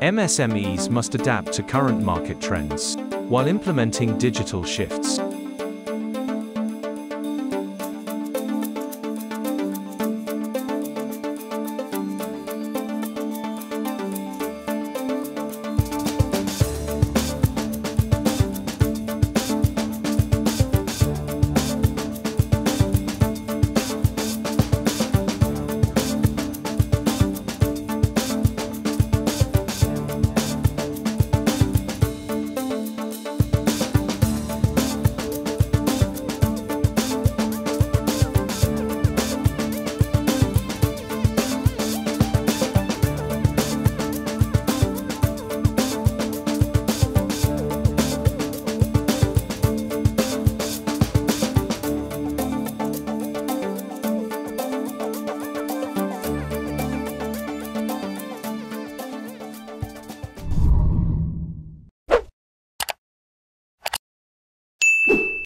MSMEs must adapt to current market trends while implementing digital shifts.